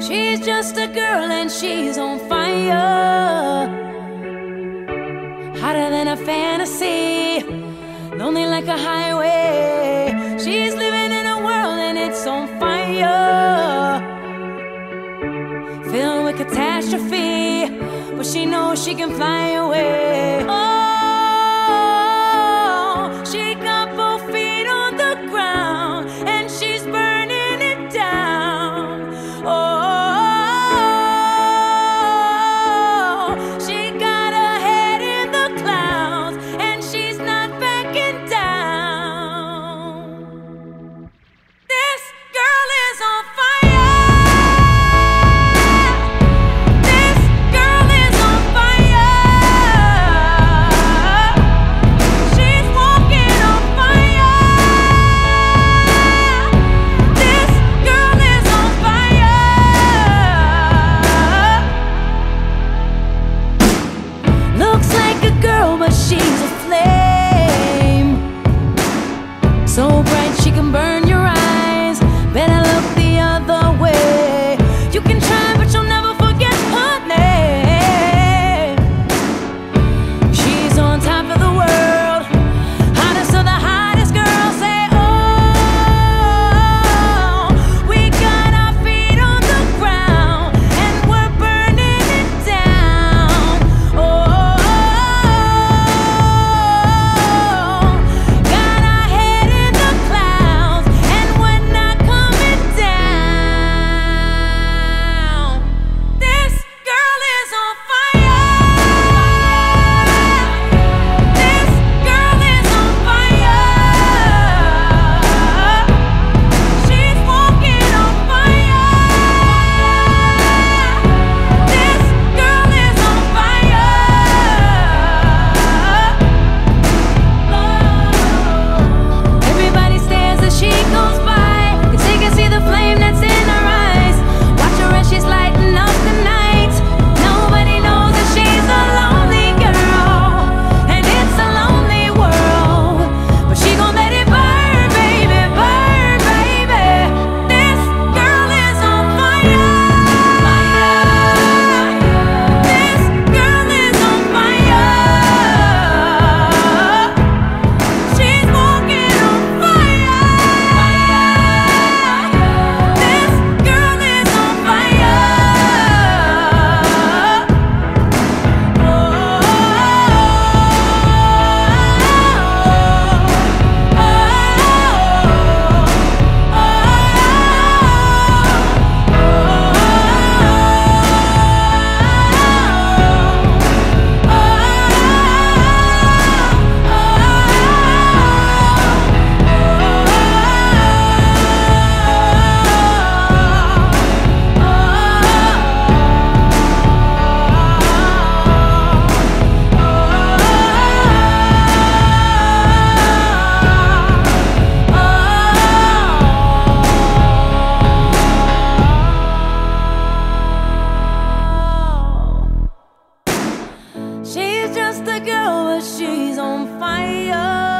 She's just a girl and she's on fire. Hotter than a fantasy, lonely like a highway. She's living in a world and it's on fire. Filled with catastrophe, but she knows she can fly away. so bright she can burn she's on fire.